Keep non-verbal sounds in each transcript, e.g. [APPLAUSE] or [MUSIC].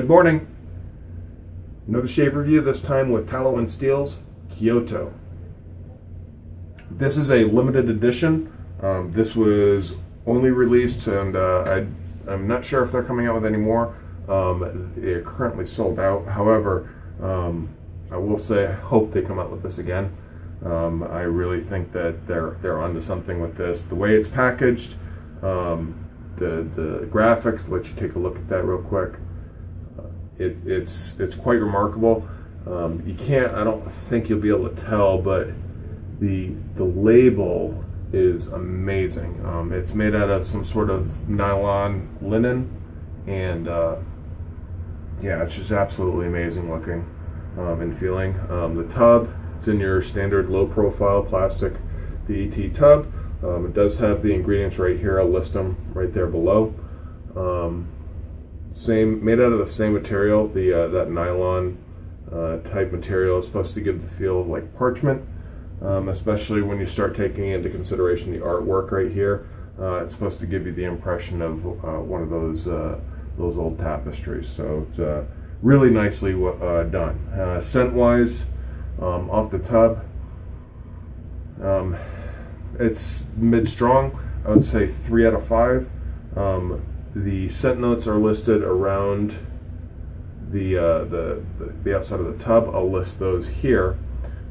Good morning. Another shave review, this time with Tallow and Steel's Kyoto. This is a limited edition. Um, this was only released, and uh, I, am not sure if they're coming out with any more. Um, they're currently sold out. However, um, I will say I hope they come out with this again. Um, I really think that they're they're onto something with this. The way it's packaged, um, the the graphics. Let you take a look at that real quick. It, it's it's quite remarkable. Um, you can't. I don't think you'll be able to tell, but the the label is amazing. Um, it's made out of some sort of nylon linen, and uh, yeah, it's just absolutely amazing looking um, and feeling. Um, the tub is in your standard low profile plastic PET tub. Um, it does have the ingredients right here. I'll list them right there below. Um, same, made out of the same material. The uh, that nylon uh, type material is supposed to give the feel of like parchment, um, especially when you start taking into consideration the artwork right here. Uh, it's supposed to give you the impression of uh, one of those uh, those old tapestries. So it's uh, really nicely done. scent wise, um, off the tub. Um, it's mid strong. I would say three out of five. Um, the scent notes are listed around the, uh, the, the, outside of the tub. I'll list those here.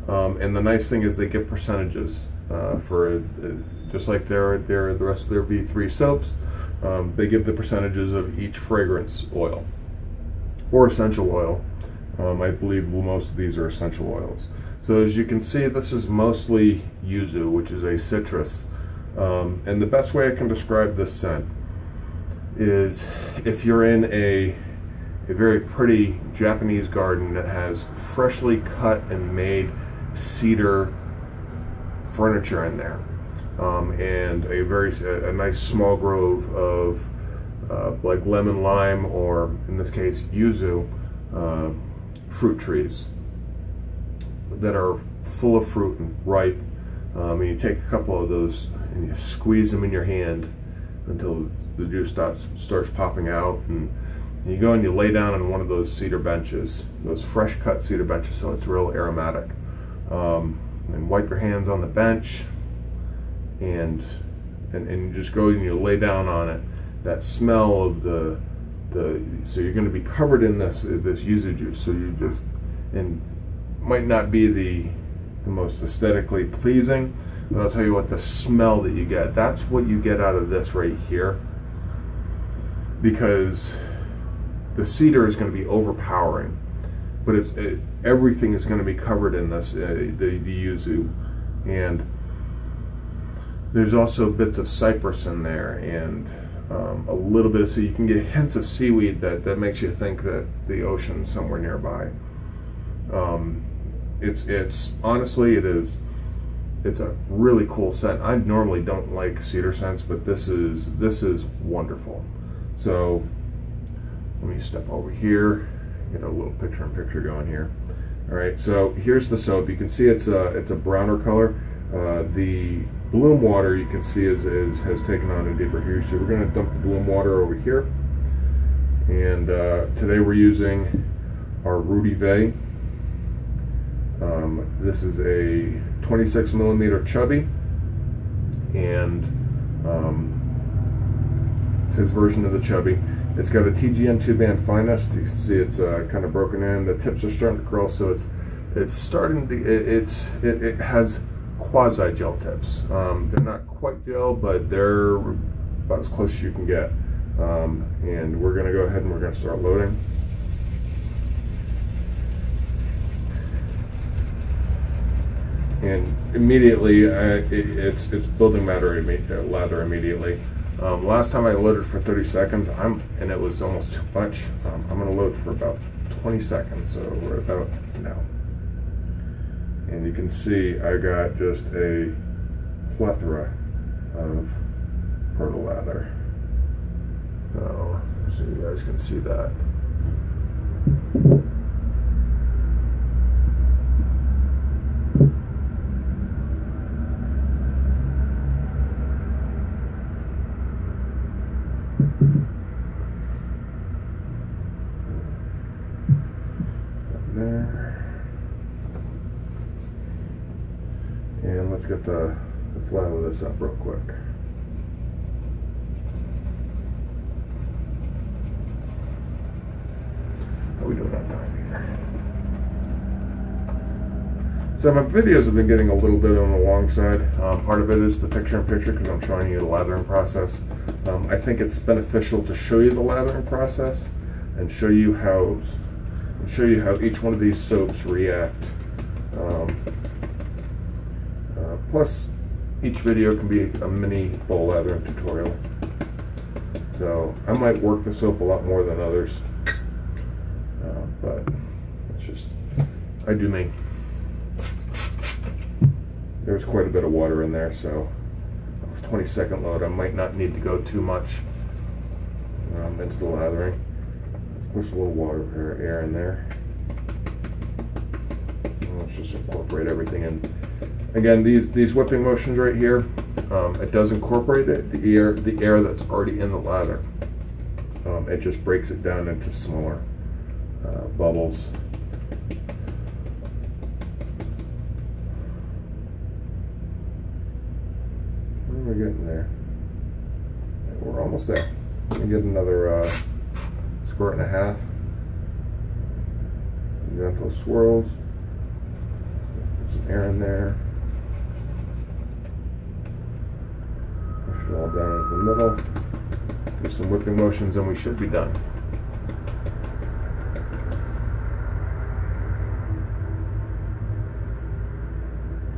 Um, and the nice thing is they give percentages uh, for uh, just like their, their the rest of their V3 soaps. Um, they give the percentages of each fragrance oil or essential oil. Um, I believe most of these are essential oils. So as you can see, this is mostly yuzu, which is a citrus. Um, and the best way I can describe this scent is if you're in a, a very pretty Japanese garden that has freshly cut and made cedar furniture in there. Um, and a very a, a, nice small grove of uh, like lemon lime or in this case yuzu uh, fruit trees that are full of fruit and ripe. Um, and you take a couple of those and you squeeze them in your hand until the juice starts, starts popping out. And, you go and you lay down on one of those cedar benches, those fresh cut cedar benches, so it's real aromatic. Um, and wipe your hands on the bench and, and, and you just go and you lay down on it. That smell of the, the so you're going to be covered in this this yuzu juice. So you just and might not be the, the most aesthetically pleasing, but I'll tell you what, the smell that you get, that's what you get out of this right here. Because the cedar is going to be overpowering, but it's it, everything is going to be covered in this, uh, the, the yuzu. And there's also bits of cypress in there and um, a little bit of, so you can get hints of seaweed that, that makes you think that the ocean's somewhere nearby. Um, it's it's honestly it is it's a really cool scent. I normally don't like cedar scents, but this is this is wonderful. So let me step over here, get a little picture in picture going here. All right, so here's the soap. You can see it's a it's a browner color. Uh, the bloom water you can see is, is has taken on a deeper hue. So we're going to dump the bloom water over here. And uh, today we're using our Rudy Vey um, this is a 26 millimeter chubby, and um, his version of the chubby. It's got a TGN two band finest. You can see it's uh, kind of broken in. The tips are starting to curl, so it's it's starting to it, it's it, it has quasi gel tips. Um, they're not quite gel, but they're about as close as you can get. Um, and we're gonna go ahead and we're gonna start loading. and immediately uh, it, it's it's building matter lather immediately. Um, last time I loaded for 30 seconds, I'm and it was almost too much. Um, I'm gonna load for about 20 seconds, so we're about now. And you can see I got just a plethora of proto lather. So, so you guys can see that. Let's get the let's lather this up real quick. How we doing on time here? So my videos have been getting a little bit on the long side. Um, part of it is the picture-in-picture because I'm showing you the lathering process. Um, I think it's beneficial to show you the lathering process and show you how show you how each one of these soaps react. Um, plus, each video can be a mini bowl lathering tutorial. So I might work the soap a lot more than others, uh, but it's just I do me. There's quite a bit of water in there, so 20 second load, I might not need to go too much um, into the lathering. Let's push a little water or air in there. Let's just incorporate everything in. Again, these these whipping motions right here, um, it does incorporate it, the air the air that's already in the lather. Um, it just breaks it down into smaller uh, bubbles. We're getting there. We're almost there. Let me get another uh, squirt and a half. Gentle swirls. Put some air in there. Down into the middle. Do some whipping motions and we should be done.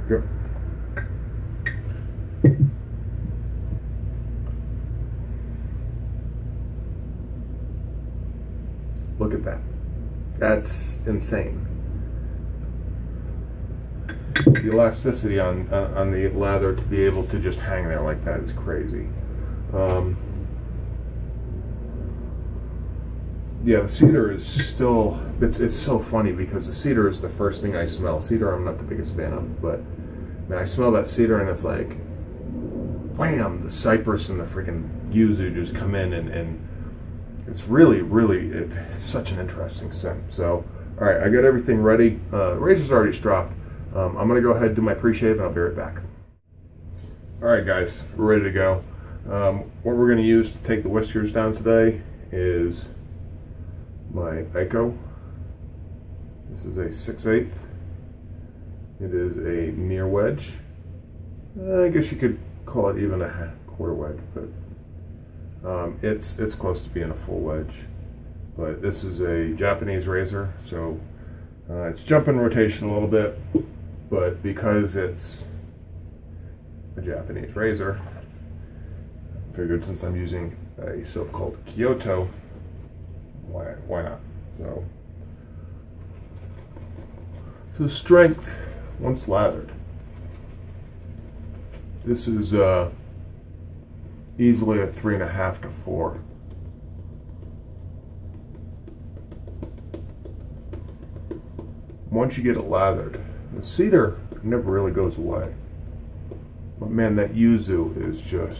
Yep. [LAUGHS] Look at that. That's insane. The elasticity on on the leather to be able to just hang there like that is crazy. Um, yeah, the cedar is still, it's, it's so funny because the cedar is the first thing I smell. Cedar I'm not the biggest fan of, but man, I smell that cedar and it's like, wham, the cypress and the freaking yuzu just come in and, and it's really, really, it, it's such an interesting scent. So, all right, I got everything ready. Uh, razor's already stropped. Um, I'm gonna go ahead and do my pre-shave and I'll be right back. All right, guys, we're ready to go. Um, what we're gonna use to take the whiskers down today is my Eiko. This is a 6 8 It is a near wedge. I guess you could call it even a quarter wedge, but um, it's it's close to being a full wedge, but this is a Japanese razor, so uh, it's jumping rotation a little bit, but because it's a Japanese razor, I figured since I'm using a soap called Kyoto, why why not? So, so strength once lathered. This is uh, easily a three and a half to four. Once you get it lathered, the cedar never really goes away. But man, that yuzu is just,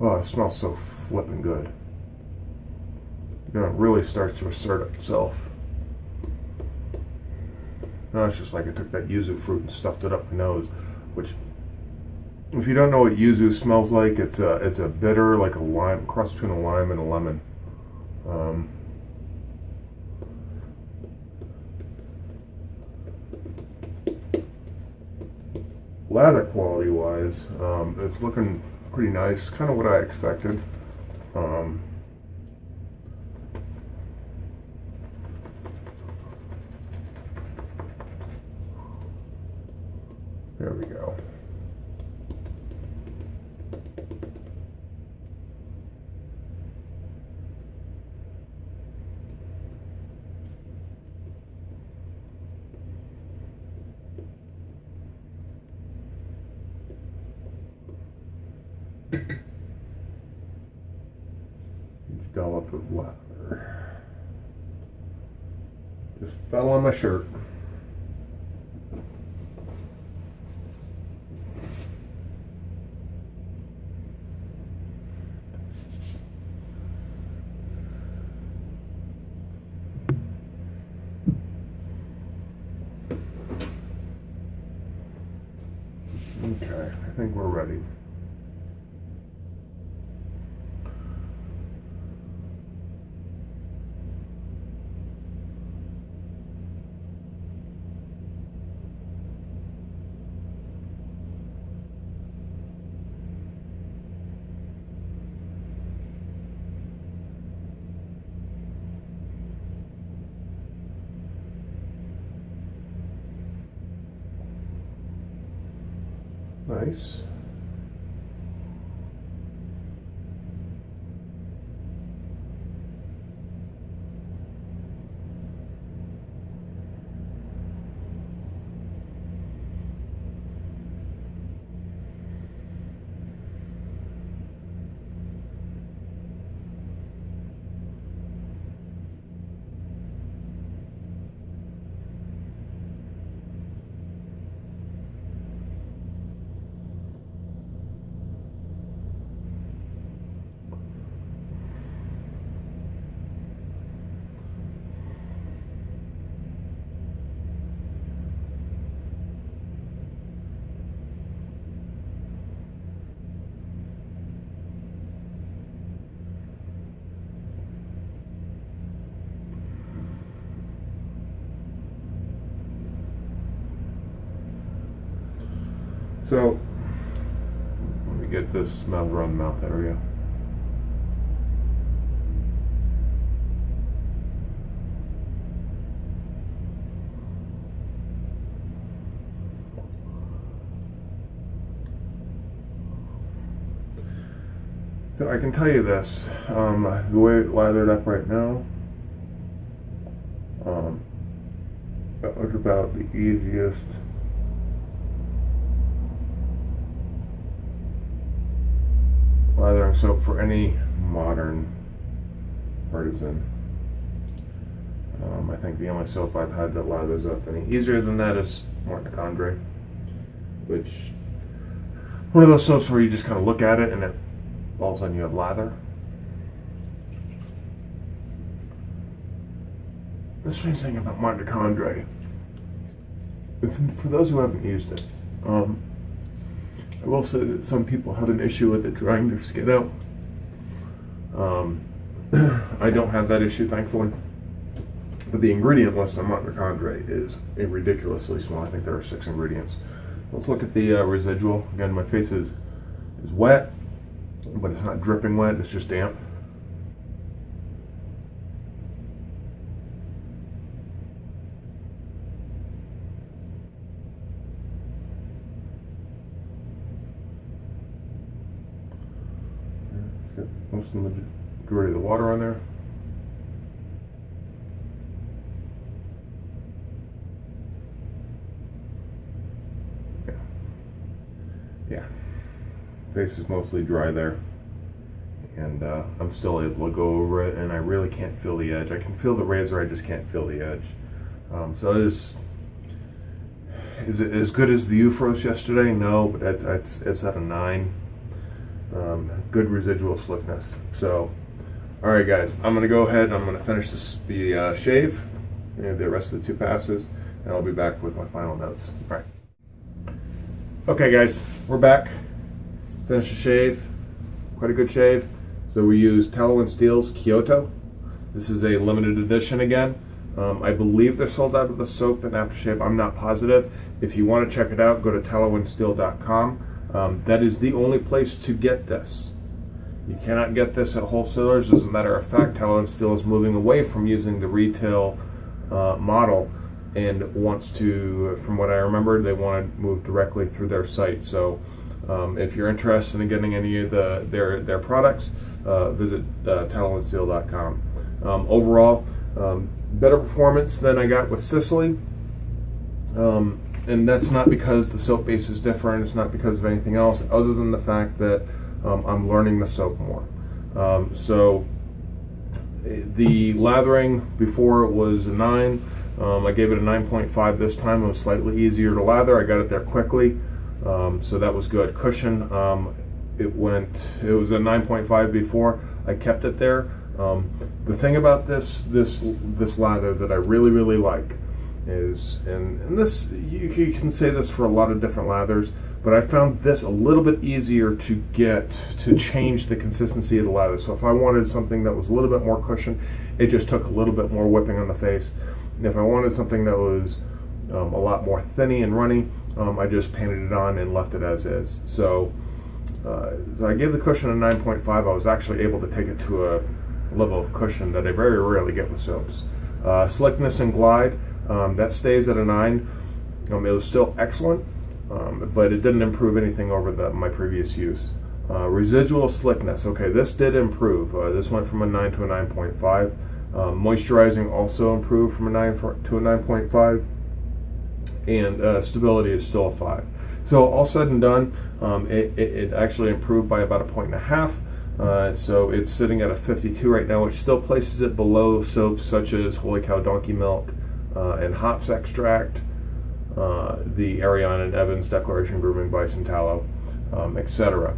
oh, it smells so flipping good. You know, it really starts to assert itself. No, it's just like I took that yuzu fruit and stuffed it up my nose, which if you don't know what yuzu smells like, it's a it's a bitter like a lime cross between a lime and a lemon. Um, lather quality wise, um, it's looking pretty nice. Kind of what I expected. Um, there we go. my shirt. Okay, I think we're ready. Nice. So, let me get this mouth around the mouth area. So I can tell you this, um, the way it lathered up right now, um, that was about the easiest soap for any modern artisan. Um, I think the only soap I've had that lathers up any easier than that is Martin de Candre, which one of those soaps where you just kind of look at it and it all of a sudden you have lather. The strange thing about Martin de Candre, for those who haven't used it, um, I will say that some people have an issue with it drying their skin out. Um, [CLEARS THROAT] I don't have that issue, thankfully. But the ingredient list on Martin de Candre is a ridiculously small. I think there are six ingredients. Let's look at the uh, residual. Again, my face is, is wet but it's not dripping wet, it's just damp. most of the majority of the water on there. Yeah. Yeah face is mostly dry there and uh, I'm still able to go over it and I really can't feel the edge. I can feel the razor, I just can't feel the edge. Um, so it is, is it as good as the Eufros yesterday? No, but it's, it's, it's at a 9. Um, good residual slickness. So, alright guys, I'm going to go ahead I'm going to finish this, the uh, shave and the rest of the two passes and I'll be back with my final notes. Alright. Okay guys, we're back. Finish the shave, quite a good shave. So we use Tallow & Steel's Kyoto. This is a limited edition again. Um, I believe they're sold out of the soap and aftershave. I'm not positive. If you want to check it out, go to tallowandsteel.com. Um, that is the only place to get this. You cannot get this at wholesalers. As a matter of fact, Tallow & Steel is moving away from using the retail uh, model and wants to, from what I remember, they want to move directly through their site. So um, if you're interested in getting any of the their their products, uh, visit uh, tallowandsteel.com. Um, overall, um, better performance than I got with Sicily. Um, and that's not because the soap base is different. It's not because of anything else, other than the fact that um, I'm learning the soap more. Um, so the lathering before it was a 9. Um, I gave it a 9.5 this time. It was slightly easier to lather. I got it there quickly. Um, so that was good. Cushion, um, it went, it was a 9.5 before. I kept it there. Um, the thing about this this this lather that I really really like is, and, and this you, you, can say this for a lot of different lathers, but I found this a little bit easier to get to change the consistency of the lather. So if I wanted something that was a little bit more cushion, it just took a little bit more whipping on the face. And if I wanted something that was um, a lot more thinny and runny, um, I just painted it on and left it as is. So, uh, so I gave the cushion a 9.5. I was actually able to take it to a level of cushion that I very rarely get with soaps. Uh, slickness and glide, um, that stays at a 9. Um, it was still excellent, um, but it didn't improve anything over the, my previous use. Uh, residual slickness, okay, this did improve. Uh, this went from a 9 to a 9.5. Uh, moisturizing also improved from a 9 to a 9.5 and uh, stability is still a 5. So all said and done, um, it, it, it, actually improved by about a point and a half. Uh, so it's sitting at a 52 right now, which still places it below soaps such as Wholly Kaw Donkey Milk uh, and Hops Extract, uh, the Ariana and Evans Declaration Grooming Bison Tallow, um, etc.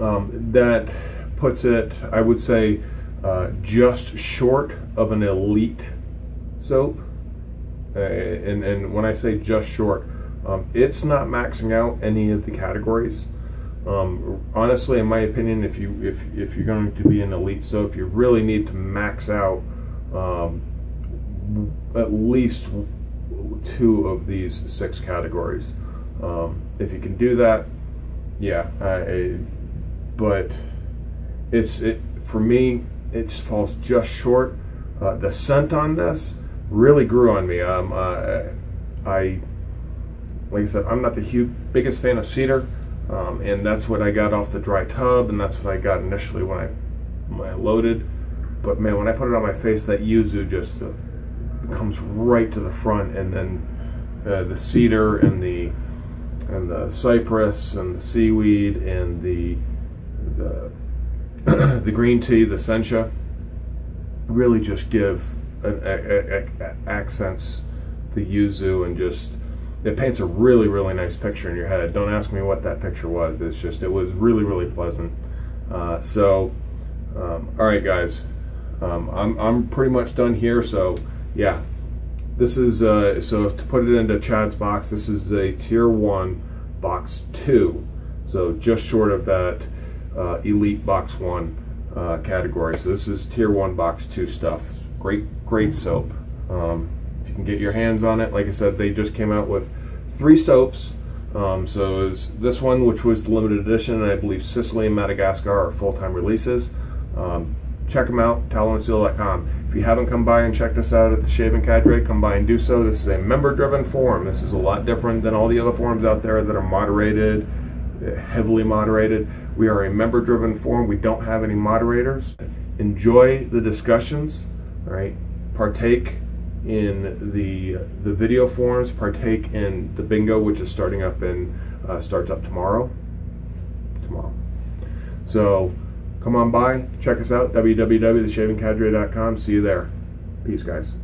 Um, that puts it, I would say, uh, just short of an elite soap. Uh, and, and when I say just short, um, it's not maxing out any of the categories. Um, honestly, in my opinion, if you if if you're going to be an elite soap, you really need to max out um, at least two of these six categories. Um, if you can do that, yeah. I, but it's it for me. It falls just short. Uh, the scent on this really grew on me. Um, uh, I, like I said, I'm not the huge, biggest fan of cedar, um, and that's what I got off the dry tub, and that's what I got initially when I, when I loaded. But man, when I put it on my face, that yuzu just uh, comes right to the front, and then uh, the cedar and the and the cypress and the seaweed and the the, [COUGHS] the green tea, the sencha, really just give accents the yuzu and just it paints a really really nice picture in your head. Don't ask me what that picture was. It's just it was really really pleasant. Uh, so um, all right guys. Um, I'm, I'm pretty much done here. So yeah. This is uh, so to put it into Chad's box this is a tier one box two. So just short of that uh, elite box one uh, category. So this is tier one box two stuff Great, great soap. Um, if you can get your hands on it, like I said, they just came out with three soaps. Um, so this one, which was the limited edition, and I believe Sicily and Madagascar are full-time releases. Um, check them out, tallow-and-steel.com. If you haven't come by and checked us out at the Shaving Cadre, come by and do so. This is a member-driven forum. This is a lot different than all the other forums out there that are moderated, heavily moderated. We are a member-driven forum. We don't have any moderators. Enjoy the discussions right? Partake in the the video forums, partake in the bingo, which is starting up in uh, starts up tomorrow. Tomorrow. So come on by, check us out, www.theshavingcadre.com. See you there. Peace, guys.